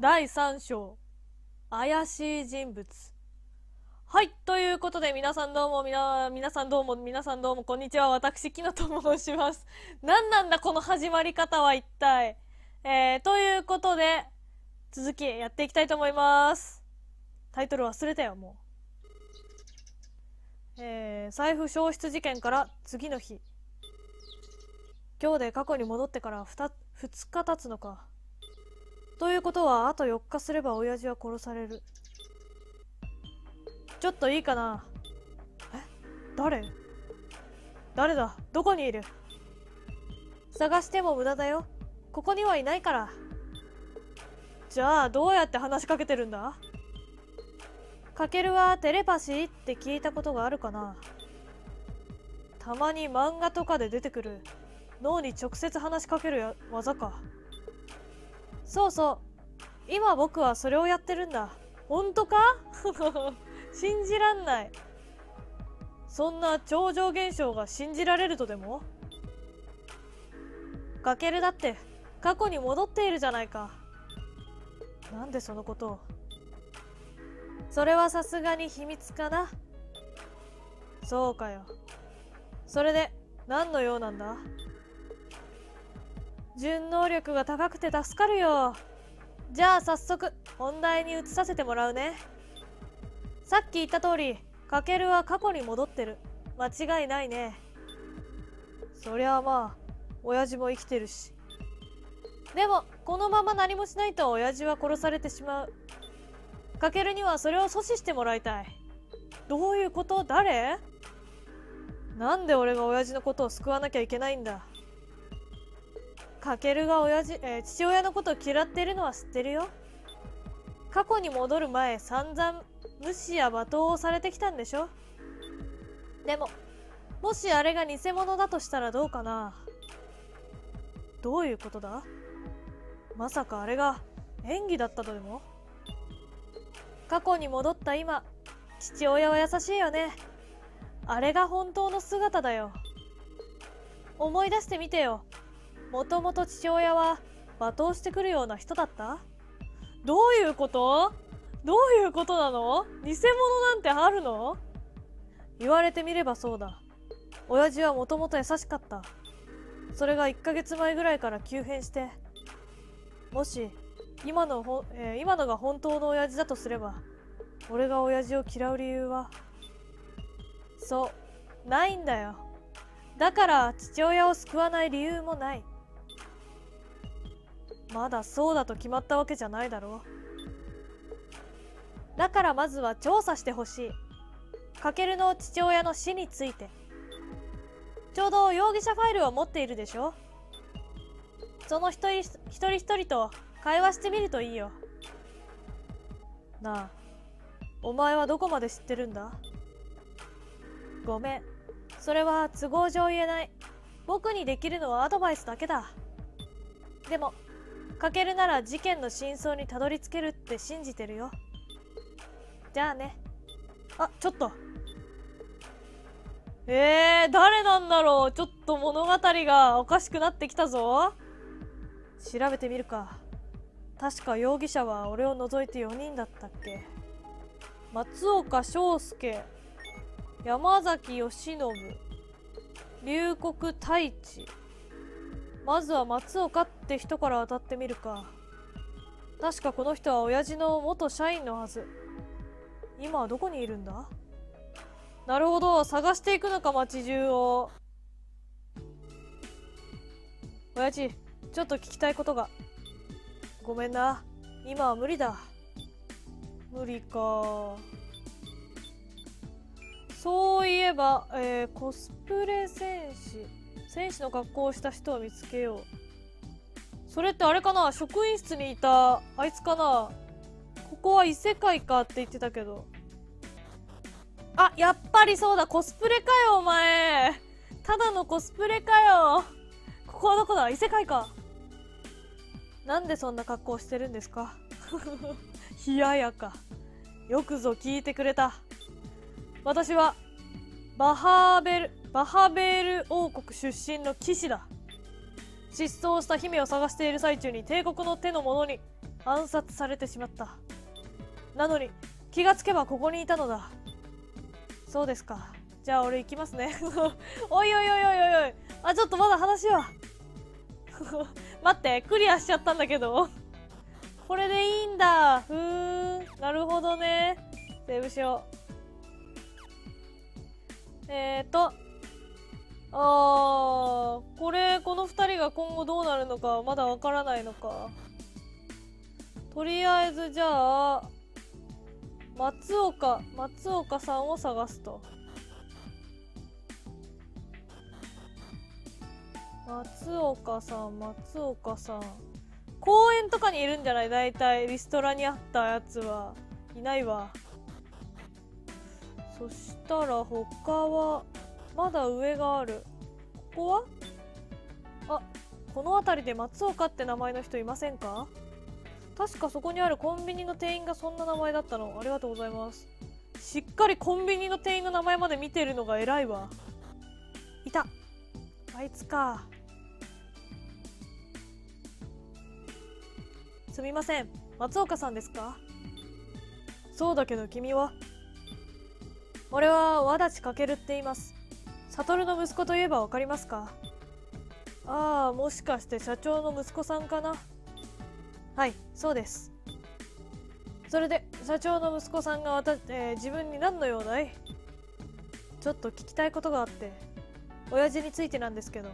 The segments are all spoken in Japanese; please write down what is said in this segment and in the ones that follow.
第3章。怪しい人物。はいということで皆さんどうもみな皆さんどうも皆さんどうもこんにちは。私キノと申します。何なんだこの始まり方は一体。えー、ということで続きやっていきたいと思います。タイトル忘れたよもう。えー、財布消失事件から次の日。今日で過去に戻ってから 2, 2日経つのか。ということはあと4日すれば親父は殺される。ちょっといいかな。え？誰？誰だ？どこにいる？探しても無駄だよ。ここにはいないから。じゃあどうやって話しかけてるんだ？かけるはテレパシーって聞いたことがあるかな。たまに漫画とかで出てくる。脳に直接話しかける技か。そうそう。今僕はそれをやってるんだ。本当か？信じらんない。そんな超常現象が信じられるとでも？かけるだって過去に戻っているじゃないか。なんでそのことを？それはさすがに秘密かな？そうかよ。それで何の用なんだ？純能力が高くて助かるよ。じゃあ早速本題に移させてもらうね。さっき言った通りカケルは過去に戻ってる。間違いないね。そりゃあまあ親父も生きてるし。でもこのまま何もしないと親父は殺されてしまう。カケルにはそれを阻止してもらいたい。どういうこと？誰？なんで俺が親父のことを救わなきゃいけないんだ？カケルが親父、えー、父親のことを嫌ってるのは知ってるよ。過去に戻る前散々無視や罵倒をされてきたんでしょ。でももしあれが偽物だとしたらどうかな。どういうことだ？まさかあれが演技だったとでも？過去に戻った今父親は優しいよね。あれが本当の姿だよ。思い出してみてよ。もともと父親は罵倒してくるような人だった？どういうこと？どういうことなの？偽物なんてあるの？言われてみればそうだ。親父はもともと優しかった。それが1ヶ月前ぐらいから急変してもし今のほ、えー、今のが本当の親父だとすれば俺が親父を嫌う理由は？そうないんだよ。だから父親を救わない理由もない。まだそうだと決まったわけじゃないだろう。だからまずは調査してほしい。カケルの父親の死について。ちょうど容疑者ファイルを持っているでしょ。その一人一人一人と会話してみるといいよ。なあお前はどこまで知ってるんだ？ごめん。それは都合上言えない。僕にできるのはアドバイスだけだ。でもかけるなら事件の真相にたどり着けるって信じてるよ。じゃあね。あちょっと。えー、誰なんだろう。ちょっと物語がおかしくなってきたぞ。調べてみるか。確か容疑者は俺を除いて4人だったっけ。松岡翔介山崎義信龍谷太一。まずは松岡って人から当たってみるか。確かこの人は親父の元社員のはず。今はどこにいるんだ？なるほど。探していくのか街中を親父ちょっと聞きたいことが。ごめんな。今は無理だ。無理か。そういえば、えー、コスプレ戦士。戦士の格好をした人を見つけよう。それってあれかな？職員室にいたあいつかな？ここは異世界かって言ってたけど。あやっぱりそうだ。コスプレかよお前。ただのコスプレかよ。ここはどこだ？異世界か。なんでそんな格好してるんですか？冷ややか。よくぞ聞いてくれた。私はバハーベルバハベール王国出身の騎士だ。失踪した姫を探している最中に帝国の手の者に暗殺されてしまった。なのに気がつけばここにいたのだ。そうですか。じゃあ俺行きますね。お いおいおいおいおいおい。あちょっとまだ話は。待ってクリアしちゃったんだけど。これでいいんだ。ふーん。なるほどね。セーブしよう。えーとあーこれこの2人が今後どうなるのかまだわからないのか。とりあえずじゃあ松岡松岡さんを探すと。松岡さん松岡さん。公園とかにいるんじゃない？大体リストラにあったやつは。いないわ。そしたら他はまだ上がある。ここは？あこの辺りで松岡って名前の人いませんか？確かそこにあるコンビニの店員がそんな名前だったの。ありがとうございます。しっかりコンビニの店員の名前まで見てるのが偉いわ。いた。あいつか。すみません。松岡さんですか？そうだけど君は？俺は和立翔って言います。悟の息子といえば分かりますか？ああもしかして社長の息子さんかな？はいそうです。それで社長の息子さんが私、えー、自分に何の用だい？ちょっと聞きたいことがあって。親父についてなんですけど。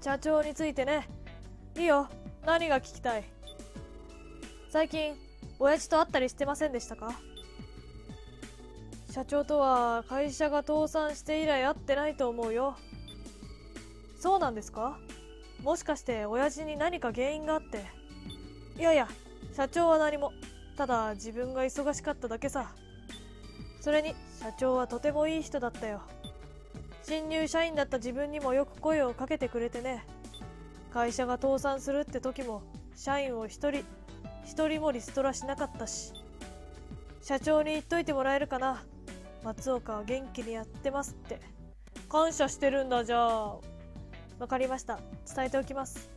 社長についてね。いいよ何が聞きたい？最近親父と会ったりしてませんでしたか？社長とは会社が倒産して以来会ってないと思うよ。そうなんですか？もしかして親父に何か原因があって？いやいや社長は何も。ただ自分が忙しかっただけさ。それに社長はとてもいい人だったよ。新入社員だった自分にもよく声をかけてくれてね。会社が倒産するって時も社員を一人一人もリストラしなかったし。社長に言っといてもらえるかな？松岡は元気にやってますって。感謝してるんだじゃあ。わかりました。伝えておきます。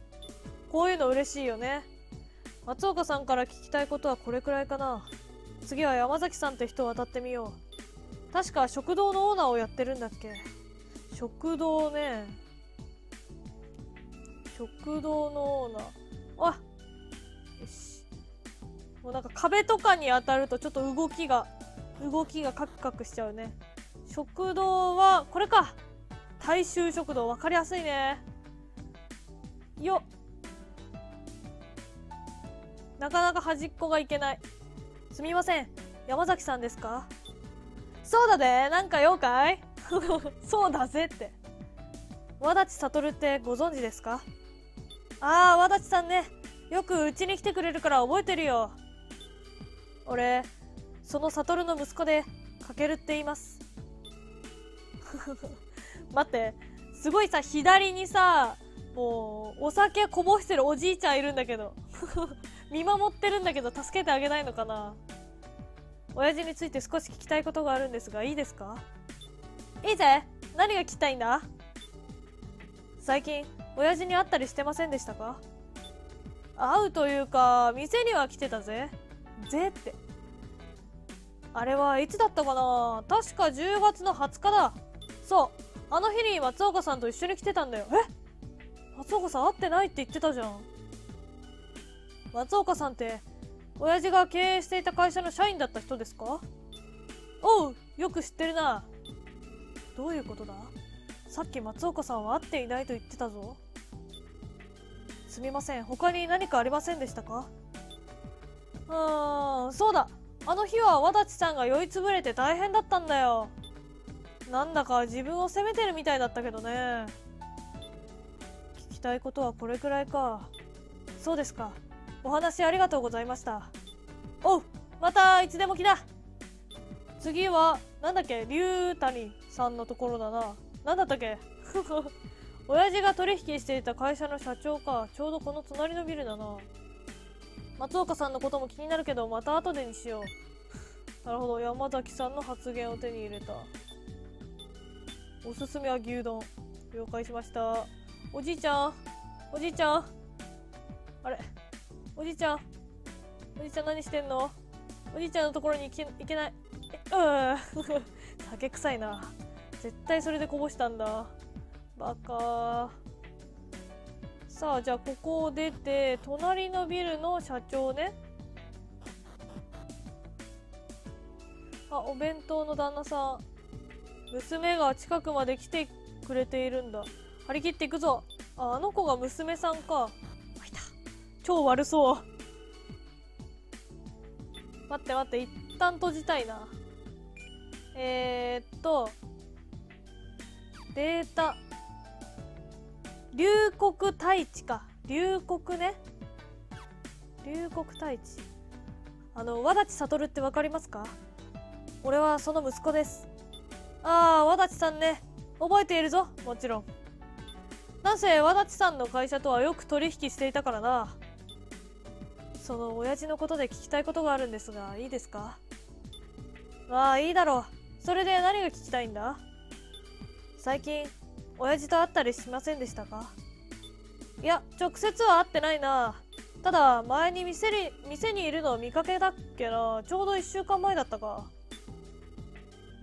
こういうの嬉しいよね。松岡さんから聞きたいことはこれくらいかな。次は山崎さんって人を当たってみよう。確か食堂のオーナーをやってるんだっけ。食堂ね。食堂のオーナー。あよし。もうなんか壁とかに当たるとちょっと動きが動きがカクカクしちゃうね。食堂はこれか。大衆食堂分かりやすいね。よ。なかなか端っこがいけない。すみません。山崎さんですか？そうだでなんか用かい？そうだぜって。和立悟ってご存知ですか？ああ和立さんね。よくうちに来てくれるから覚えてるよ。俺その悟の息子でかけるって言います。待ってすごいさ左にさもうお酒こぼしてるおじいちゃんいるんだけど 見守ってるんだけど助けてあげないのかな。親父について少し聞きたいことがあるんですがいいですか？いいぜ。何が聞きたいんだ？最近親父に会ったりしてませんでしたか？会うというか店には来てたぜ。ぜって。あれはいつだったかな？確か10月の20日だ。そう。あの日に松岡さんと一緒に来てたんだよ。え？松岡さん会ってないって言ってたじゃん。松岡さんって親父が経営していた会社の社員だった人ですか？おうよく知ってるな。どういうことだ？さっき松岡さんは会っていないと言ってたぞ。すみません。他に何かありませんでしたか？うーんそうだ。あの日は和立さんが酔いつぶれて大変だったんだよ。なんだか自分を責めてるみたいだったけどね。聞きたいことはこれくらいか。そうですか。お話ありがとうございました。おうまたいつでも来な。次はなんだっけ竜谷さんのところだな。なんだったっけ？親父が取引していた会社の社長か。ちょうどこの隣のビルだな。松岡さんのことも気になるけどまた後でにしよう。なるほど。山崎さんの発言を手に入れた。おすすめは牛丼。了解しました。おじいちゃん。おじいちゃん。あれ。おじいちゃん。おじいちゃん何してんの？おじいちゃんのところに行け行けない。えうん 酒臭いな。絶対それでこぼしたんだ。バカさあじゃあここを出て隣のビルの社長ね。あお弁当の旦那さん。娘が近くまで来てくれているんだ。張り切っていくぞ。ああの子が娘さんか。あいた。超悪そう。待って待って一旦閉じたいな。えー、っとデータ。龍谷太一か。龍谷ね。龍谷太一。あの和立悟って分かりますか？俺はその息子です。ああ和立さんね。覚えているぞ。もちろん。なぜ和立さんの会社とはよく取引していたからな。その親父のことで聞きたいことがあるんですがいいですか？ああいいだろう。それで何が聞きたいんだ？最近親父と会ったりしませんでしたか？いや直接は会ってないな。ただ前に店に店にいるのを見かけたっけな。ちょうど1週間前だったか。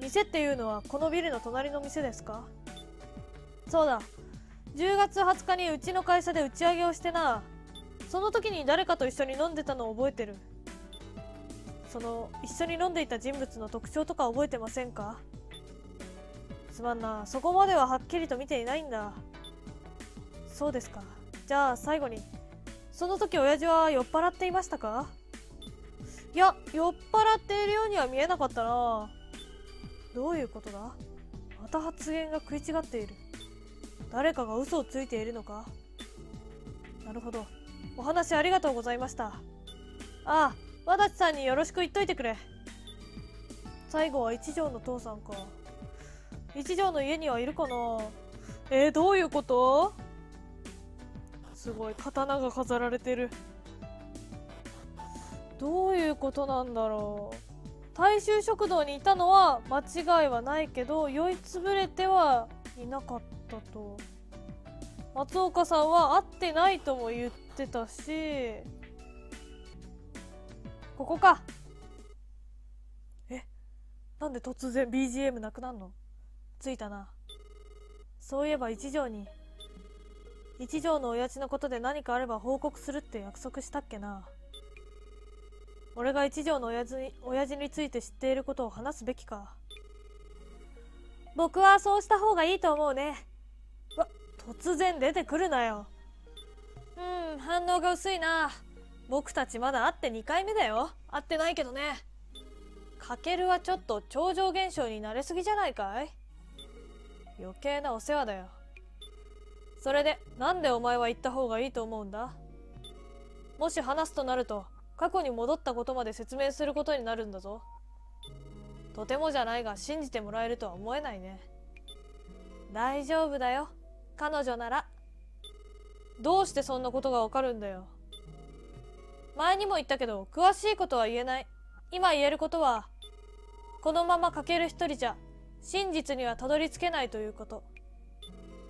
店っていうのはこのビルの隣の店ですか？そうだ。10月20日にうちの会社で打ち上げをしてな。その時に誰かと一緒に飲んでたのを覚えてる。その一緒に飲んでいた人物の特徴とか覚えてませんか？すまんな。そこまでははっきりと見ていないんだ。そうですか。じゃあ最後に。その時親父は酔っ払っていましたか？いや酔っ払っているようには見えなかったな。どういうことだ？また発言が食い違っている。誰かが嘘をついているのか？なるほど。お話ありがとうございました。ああ和立さんによろしく言っといてくれ。最後は一条の父さんか。一条の家にはいるかな？えー、どういうこと？すごい刀が飾られてる。どういうことなんだろう？大衆食堂にいたのは間違いはないけど酔いつぶれてはいなかったと。松岡さんは会ってないとも言ってたし。ここか。えなんで突然 BGM なくなんの？ついたな。そういえば一条に一条の親父のことで何かあれば報告するって約束したっけな。俺が一条の親父に親父について知っていることを話すべきか。僕はそうした方がいいと思うね。わ突然出てくるなよ。うん反応が薄いな。僕たちまだ会って2回目だよ。会ってないけどね。かけるはちょっと超常現象になれすぎじゃないかい？余計なお世話だよ。それでなんでお前は言った方がいいと思うんだ？もし話すとなると過去に戻ったことまで説明することになるんだぞ。とてもじゃないが信じてもらえるとは思えないね。大丈夫だよ。彼女なら。どうしてそんなことがわかるんだよ。前にも言ったけど詳しいことは言えない。今言えることはこのままかける一人じゃ真実にはたどり着けないということ。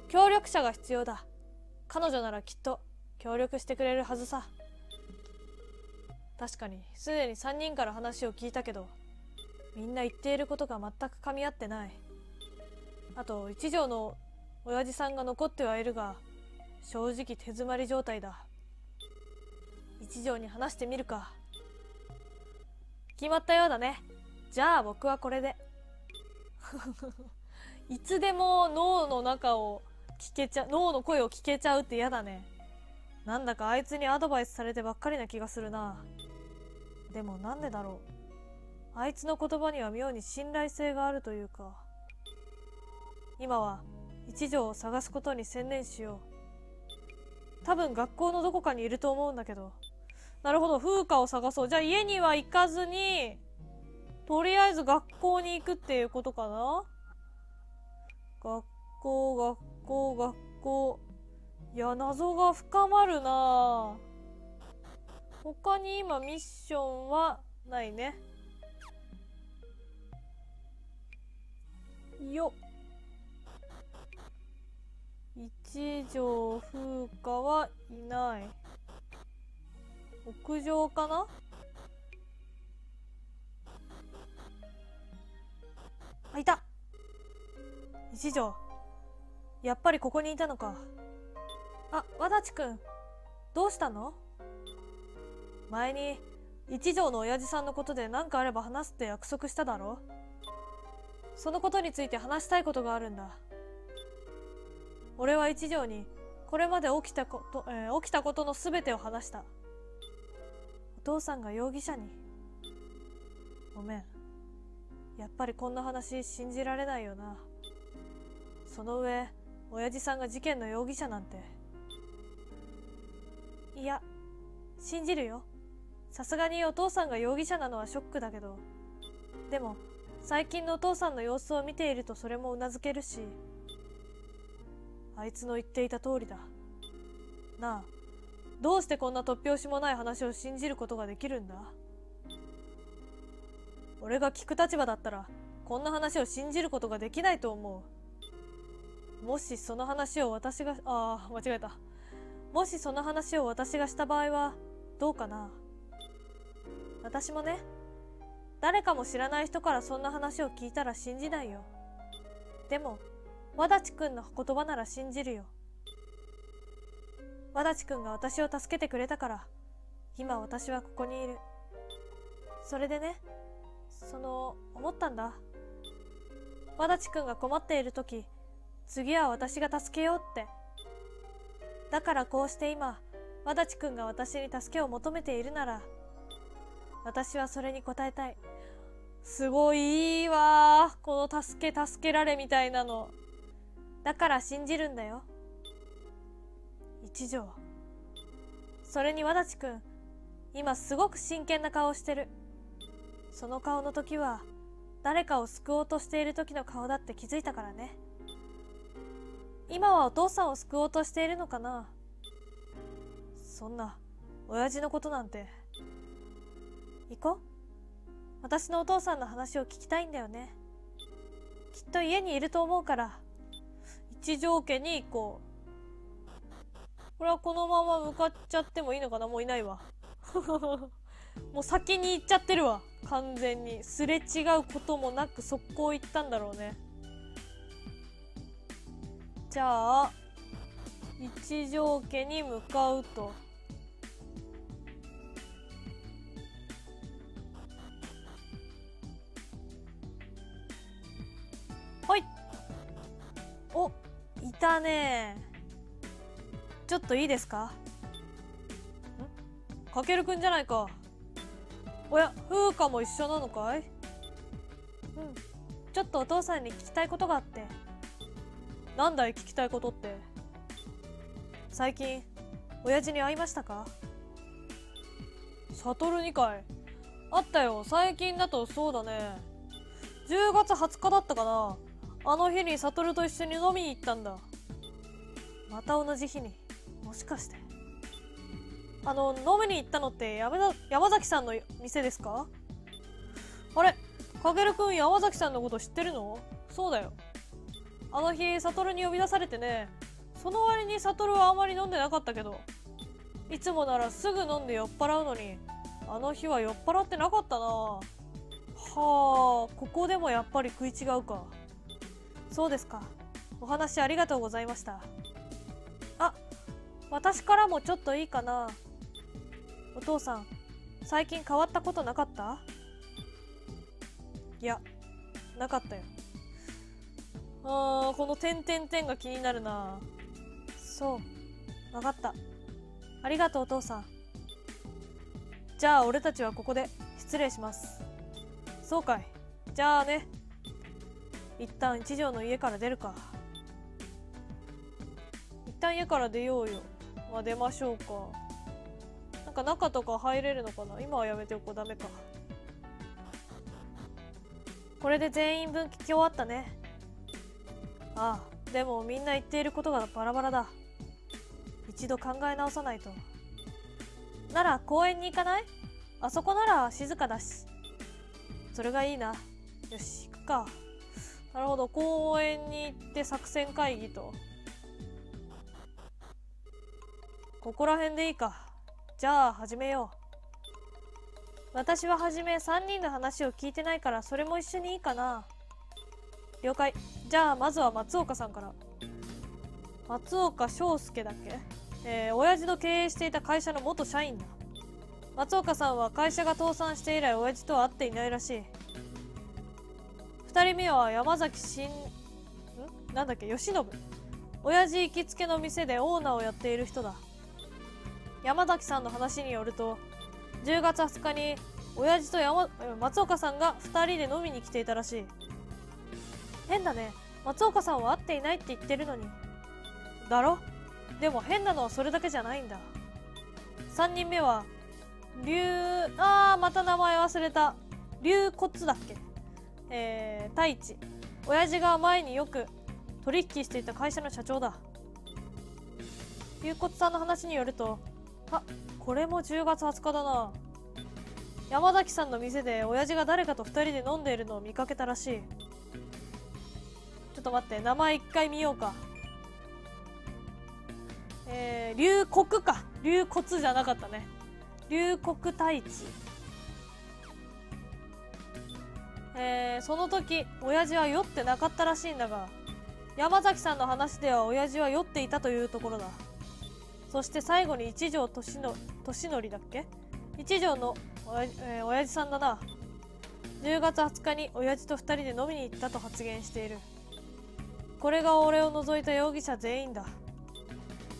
協力者が必要だ。彼女ならきっと協力してくれるはずさ。確かにすでに3人から話を聞いたけどみんな言っていることが全く噛み合ってない。あと一条の親父さんが残ってはいるが正直手詰まり状態だ。一条に話してみるか。決まったようだね。じゃあ僕はこれで。いつでも脳の中を聞けちゃ脳の声を聞けちゃうって嫌だね。なんだかあいつにアドバイスされてばっかりな気がするな。でもなんでだろう。あいつの言葉には妙に信頼性があるというか。今は一条を探すことに専念しよう。多分学校のどこかにいると思うんだけど。なるほど風花を探そう。じゃあ家には行かずにとりあえず学校に行くっていうことかな？学校学校学校。いや謎が深まるな。ぁ他に今ミッションはないね。よっ。一条風花はいない。屋上かな？あいた。一条。やっぱりここにいたのか。あ和立くん。どうしたの？前に一条の親父さんのことで何かあれば話すって約束しただろ？そのことについて話したいことがあるんだ。俺は一条にこれまで起きたこと、えー、起きたことの全てを話した。お父さんが容疑者に。ごめん。やっぱりこんな話信じられないよな。その上親父さんが事件の容疑者なんて。いや信じるよ。さすがにお父さんが容疑者なのはショックだけど。でも最近のお父さんの様子を見ているとそれもうなずけるし。あいつの言っていた通りだ。なあどうしてこんな突拍子もない話を信じることができるんだ？俺が聞く立場だったらこんな話を信じることができないと思う。もしその話を私がああ間違えた。もしその話を私がした場合はどうかな。私もね誰かも知らない人からそんな話を聞いたら信じないよ。でも和立くんの言葉なら信じるよ。和立くんが私を助けてくれたから今私はここにいる。それでねその思ったんだ。和立くんが困っている時次は私が助けようって。だからこうして今和立くんが私に助けを求めているなら私はそれに応えたい。すごいいいわこの助け助けられみたいなの。だから信じるんだよ。一条。それに和立くん今すごく真剣な顔してる。その顔の時は誰かを救おうとしている時の顔だって気づいたからね。今はお父さんを救おうとしているのかな？そんな親父のことなんて。行こう。私のお父さんの話を聞きたいんだよね。きっと家にいると思うから。一条家に行こう。これはこのまま向かっちゃってもいいのかな？もういないわ。もう先に行っちゃってるわ。完全にすれ違うこともなく速攻行ったんだろうね。じゃあ一条家に向かうと。はい。おいたね。ちょっといいですか？ん？かけるくんじゃないか。おや風花も一緒なのかい？うん。ちょっとお父さんに聞きたいことがあって。なんだい聞きたいことって？最近親父に会いましたか？悟にかい。あったよ。最近だとそうだね。10月20日だったかな。あの日に悟と一緒に飲みに行ったんだ。また同じ日に。もしかしてあの飲みに行ったのって山山崎さんの店ですか？あれかけるくん山崎さんのこと知ってるの？そうだよ。あの日悟に呼び出されてねその割に悟はあまり飲んでなかったけどいつもならすぐ飲んで酔っ払うのにあの日は酔っ払ってなかったな。はあここでもやっぱり食い違うか。そうですか。お話ありがとうございました。あ私からもちょっといいかな。お父さん最近変わったことなかった？いやなかったよ。あーこの点々点が気になるな。そう分かった。ありがとうお父さん。じゃあ俺たちはここで失礼します。そうかい。じゃあね。一旦一条の家から出るか。一旦家から出ようよ。まあ出ましょうか。か中とか入れるのかな？今はやめておこう。ダメか。これで全員分聞き終わったね。ああでもみんな言っていることがバラバラだ。一度考え直さないと。なら公園に行かない？あそこなら静かだし。それがいいな。よし行くか。なるほど。公園に行って作戦会議と。ここら辺でいいか。じゃあ始めよう。私は初め3人の話を聞いてないからそれも一緒にいいかな。了解。じゃあまずは松岡さんから。松岡翔介だっけ？えー、親父の経営していた会社の元社員だ。松岡さんは会社が倒産して以来親父とは会っていないらしい。2人目は山崎新ん？なんだっけ？慶喜親父行きつけの店でオーナーをやっている人だ。山崎さんの話によると10月20日に親父と山松岡さんが2人で飲みに来ていたらしい。変だね。松岡さんは会っていないって言ってるのに。だろ？でも変なのはそれだけじゃないんだ。3人目は竜あーまた名前忘れた。竜骨だっけ？えー、太一。親父が前によく取引していた会社の社長だ。龍骨さんの話によるとあこれも10月20日だな。山崎さんの店で親父が誰かと2人で飲んでいるのを見かけたらしい。ちょっと待って名前一回見ようか。えー、龍谷か。龍骨じゃなかったね。龍谷太一。えー、その時親父は酔ってなかったらしいんだが山崎さんの話では親父は酔っていたというところだ。そして最後に一条年の年則だっけ？一条のおや,、えー、親父さんだな。10月20日に親父と2人で飲みに行ったと発言している。これが俺を除いた容疑者全員だ。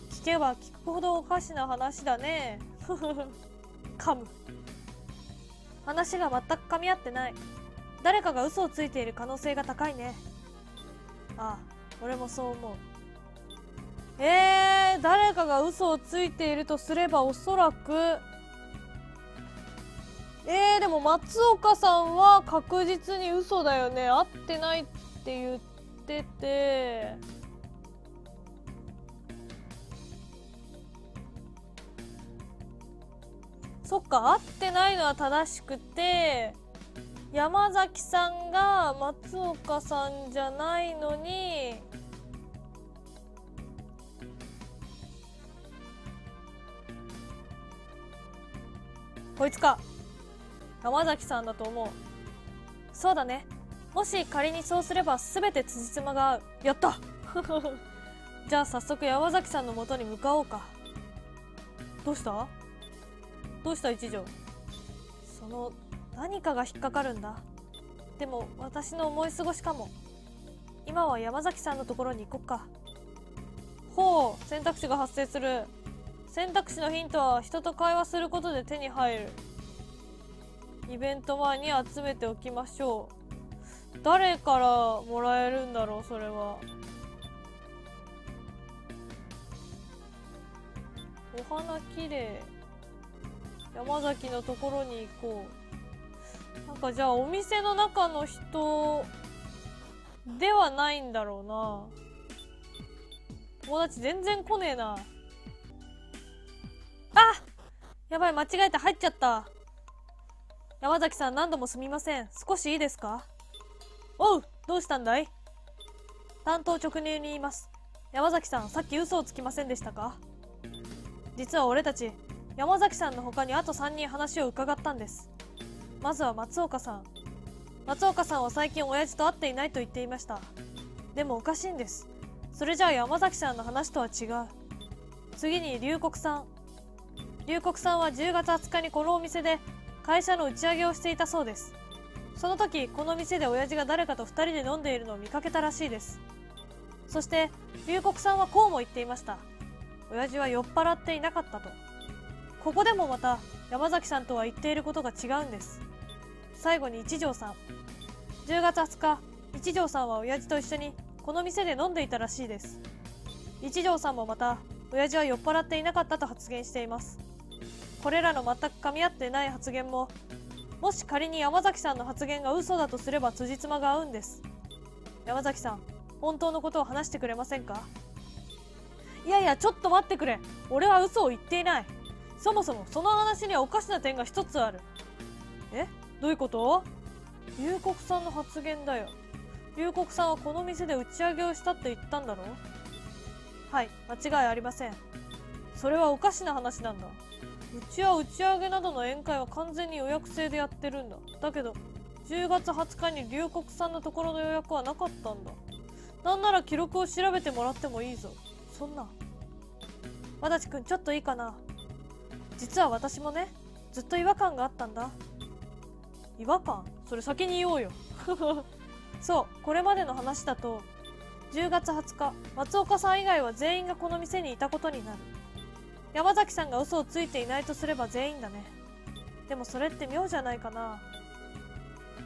聞けば聞くほどおかしな話だね。噛む。話が全く噛み合ってない。誰かが嘘をついている可能性が高いね。ああ俺もそう思う。えー、誰かが嘘をついているとすればおそらく。えー、でも松岡さんは確実に嘘だよね。会ってないって言ってて。そっか会ってないのは正しくて。山崎さんが松岡さんじゃないのにこいつか。山崎さんだと思う。そうだね。もし仮にそうすれば全て辻褄が合う。やった。じゃあ早速山崎さんのもとに向かおうか。どうした？どうした？一条。その何かが引っかかるんだ。でも私の思い過ごしかも。今は山崎さんのところに行こっか。ほう選択肢が発生する。選択肢のヒントは人と会話することで手に入るイベント前に集めておきましょう。誰からもらえるんだろうそれは。お花きれい山崎のところに行こう。なんかじゃあお店の中の人ではないんだろうな。友達全然来ねえな。あやばい間違えて入っちゃった。山崎さん何度もすみません。少しいいですか？おうどうしたんだい？担当直入に言います。山崎さんさっき嘘をつきませんでしたか？実は俺たち山崎さんの他にあと3人話を伺ったんです。まずは松岡さん。松岡さんは最近親父と会っていないと言っていました。でもおかしいんです。それじゃあ山崎さんの話とは違う。次に龍谷さん。龍谷さんは10月20日にこのお店で会社の打ち上げをしていたそうです。その時この店で親父が誰かと2人で飲んでいるのを見かけたらしいです。そして龍谷さんはこうも言っていました。親父は酔っ払っていなかったと。ここでもまた山崎さんとは言っていることが違うんです。最後に一条さん。10月20日一条さんは親父と一緒にこの店で飲んでいたらしいです。一条さんもまた親父は酔っ払っていなかったと発言しています。これらの全く噛み合ってない発言ももし仮に山崎さんの発言が嘘だとすれば辻褄が合うんです。山崎さん本当のことを話してくれませんか？いやいやちょっと待ってくれ。俺は嘘を言っていない。そもそもその話にはおかしな点が一つある。え？どういうこと？龍谷さんの発言だよ。龍谷さんはこの店で打ち上げをしたって言ったんだろ？はい間違いありません。それはおかしな話なんだ。うちは打ち上げなどの宴会は完全に予約制でやってるんだ。だけど10月20日に龍谷さんのところの予約はなかったんだ。なんなら記録を調べてもらってもいいぞ。そんな。和立くんちょっといいかな。実は私もねずっと違和感があったんだ。違和感？それ先に言おうよ。そうこれまでの話だと10月20日松岡さん以外は全員がこの店にいたことになる。山崎さんが嘘をついていないとすれば全員だね。でもそれって妙じゃないかな。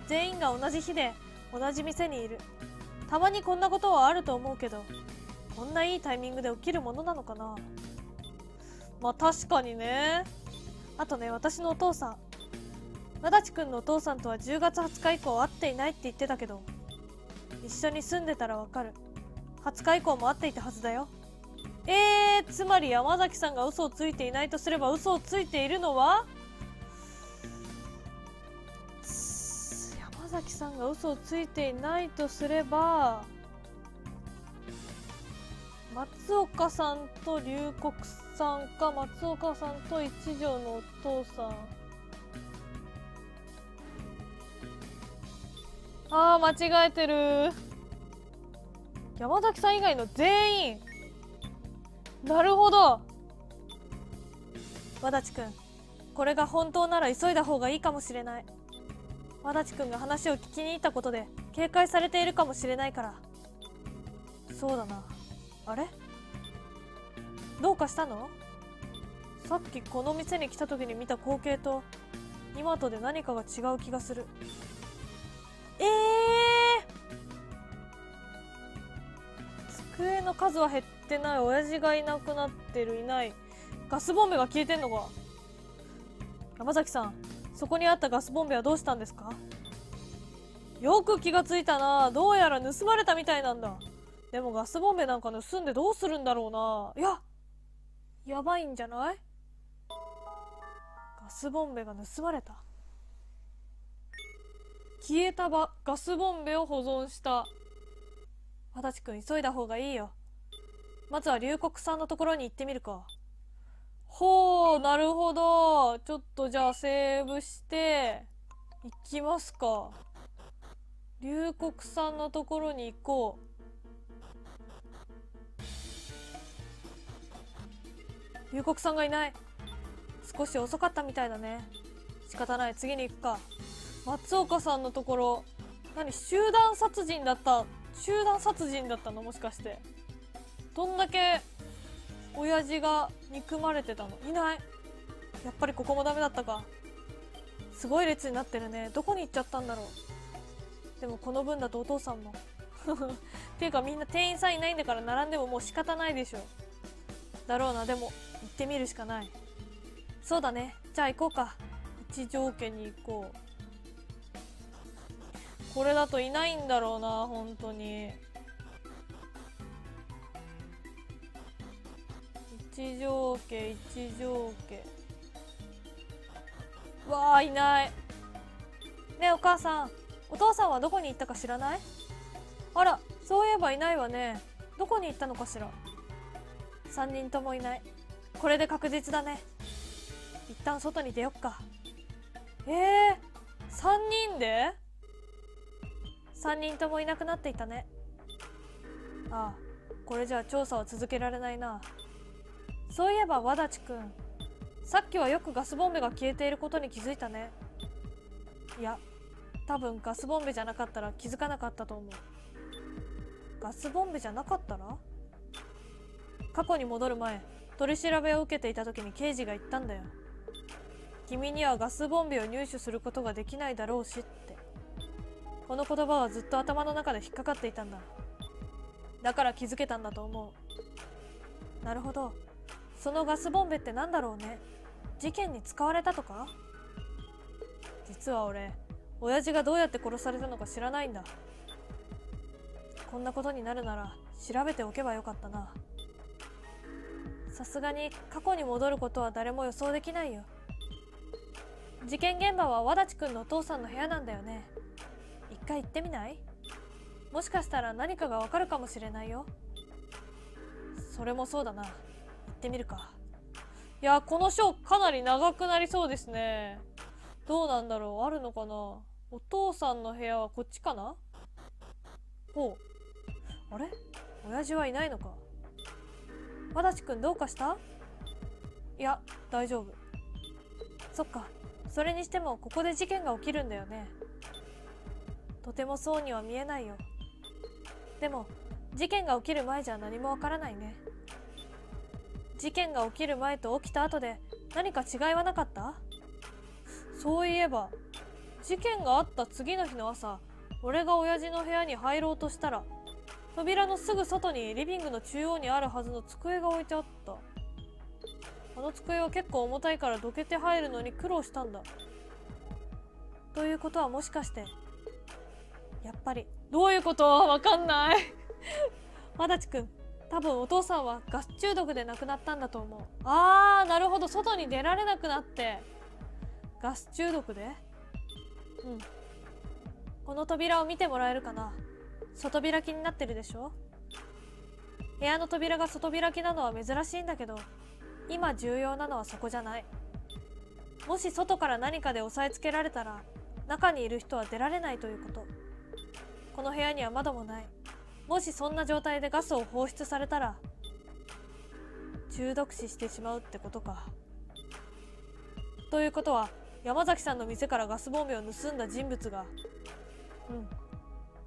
全員が同じ日で同じ店にいる。たまにこんなことはあると思うけどこんないいタイミングで起きるものなのかな。まあ確かにね。あとね私のお父さん。足立くんのお父さんとは10月20日以降会っていないって言ってたけど一緒に住んでたらわかる。20日以降も会っていたはずだよ。えー、つまり山崎さんが嘘をついていないとすれば嘘をついているのは？山崎さんが嘘をついていないとすれば松岡さんと龍谷さんか松岡さんと一条のお父さん。あー間違えてる。山崎さん以外の全員なるほど。和立くんこれが本当なら急いだ方がいいかもしれない。和立くんが話を聞きに行ったことで警戒されているかもしれないから。そうだな。あれ？どうかしたの？さっきこの店に来た時に見た光景と今とで何かが違う気がする。ええー、机の数は減っててない。親父がいなくなってる。いない。ガスボンベが消えてんのか。山崎さんそこにあったガスボンベはどうしたんですか？よく気がついたな。どうやら盗まれたみたいなんだ。でもガスボンベなんか盗んでどうするんだろうな。いややばいんじゃない？ガスボンベが盗まれた。消えたばガスボンベを保存した。足立くん急いだ方がいいよ。まずは龍谷さんのところに行ってみるか。ほうなるほど。ちょっとじゃあセーブして行きますか。龍谷さんのところに行こう。龍谷さんがいない。少し遅かったみたいだね。仕方ない。次に行くか。松岡さんのところ。何集団殺人だった集団殺人だったの？もしかして。どんだけ親父が憎まれてたの？いない。やっぱりここもダメだったか。すごい列になってるね。どこに行っちゃったんだろう。でもこの分だとお父さんも。っ ていうかみんな店員さんいないんだから並んでももう仕方ないでしょだろうな。でも行ってみるしかない。そうだね。じゃあ行こうか。一条家に行こう。これだといないんだろうな本当に。一条家一条家。わあいない。ねえお母さんお父さんはどこに行ったか知らない？あらそういえばいないわね。どこに行ったのかしら？3人ともいない。これで確実だね。一旦外に出よっか。えー、3人で？3人ともいなくなっていたね。ああこれじゃあ調査は続けられないな。そういえば和立くんさっきはよくガスボンベが消えていることに気づいたね。いや多分ガスボンベじゃなかったら気づかなかったと思う。ガスボンベじゃなかったら？過去に戻る前取り調べを受けていた時に刑事が言ったんだよ。君にはガスボンベを入手することができないだろうしって。この言葉はずっと頭の中で引っかかっていたんだ。だから気づけたんだと思う。なるほど。そのガスボンベって何だろうね？事件に使われたとか？実は俺親父がどうやって殺されたのか知らないんだ。こんなことになるなら調べておけばよかったな。さすがに過去に戻ることは誰も予想できないよ。事件現場は和立くんのお父さんの部屋なんだよね。一回行ってみない？もしかしたら何かがわかるかもしれないよ。それもそうだな。ってみるか。いやこの章かなり長くなりそうですね。どうなんだろう。あるのかな。お父さんの部屋はこっちかな。ほうあれ？親父はいないのか。和立くんどうかした？いや大丈夫。そっか。それにしてもここで事件が起きるんだよね。とてもそうには見えないよ。でも事件が起きる前じゃ何もわからないね。事件が起きる前と起きた後で何か違いはなかった？そういえば事件があった次の日の朝俺が親父の部屋に入ろうとしたら扉のすぐ外にリビングの中央にあるはずの机が置いてあった。あの机は結構重たいからどけて入るのに苦労したんだ。ということはもしかしてやっぱりどういうこと？わかんない。まだちくん多分お父さんはガス中毒で亡くなったんだと思う。あーなるほど。外に出られなくなって。ガス中毒で？うん。この扉を見てもらえるかな。外開きになってるでしょ？部屋の扉が外開きなのは珍しいんだけど今重要なのはそこじゃない。もし外から何かで押さえつけられたら中にいる人は出られないということ。この部屋には窓もない。もしそんな状態でガスを放出されたら中毒死してしまうってことか。ということは山崎さんの店からガスボンベを盗んだ人物がうん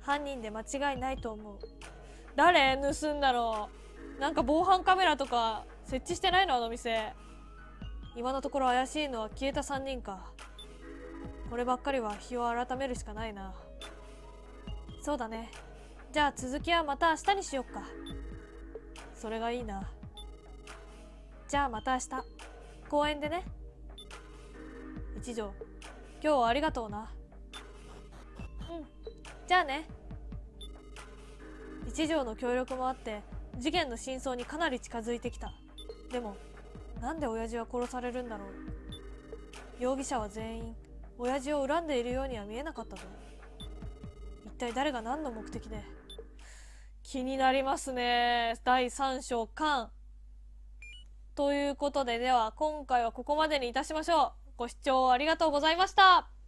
犯人で間違いないと思う。誰盗んだろう。なんか防犯カメラとか設置してないの？あの店。今のところ怪しいのは消えた3人か。こればっかりは日を改めるしかないな。そうだね。じゃあ続きはまた明日にしよっか。それがいいな。じゃあまた明日。公園でね。一条。今日はありがとうな。うん。じゃあね。一条の協力もあって事件の真相にかなり近づいてきた。でもなんで親父は殺されるんだろう。容疑者は全員親父を恨んでいるようには見えなかったぞ一体誰が何の目的で気になりますね。第3章巻ということででは今回はここまでにいたしましょう。ご視聴ありがとうございました。